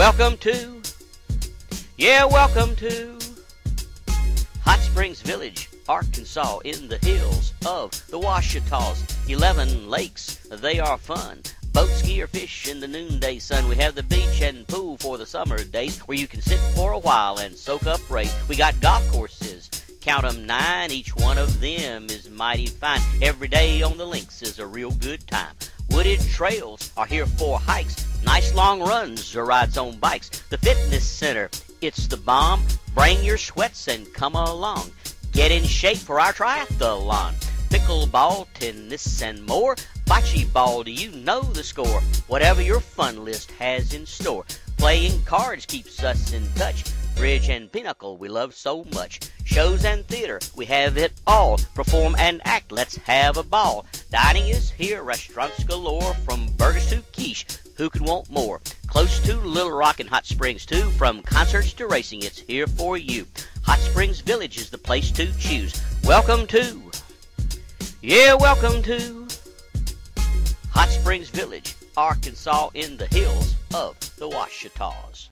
Welcome to, yeah, welcome to Hot Springs Village, Arkansas, in the hills of the Ouachitas. Eleven lakes, they are fun. Boat ski or fish in the noonday sun. We have the beach and pool for the summer days where you can sit for a while and soak up rays. We got golf courses, count 'em nine. Each one of them is mighty fine. Every day on the links is a real good time. Wooded trails are here for hikes. Nice long runs or rides on bikes. The fitness center, it's the bomb. Bring your sweats and come along. Get in shape for our triathlon. Pickleball, tennis, and more. Bocce ball, do you know the score? Whatever your fun list has in store. Playing cards keeps us in touch. Bridge and pinochle we love so much. Shows and theater, we have it all. Perform and act, let's have a ball. Dining is here, restaurants galore. From burgers to quiche, who could want more? Close to Little Rock and Hot Springs too. From concerts to racing, it's here for you. Hot Springs Village is the place to choose. Welcome to, yeah, welcome to Hot Springs Village, Arkansas, in the hills of the Ouachitas.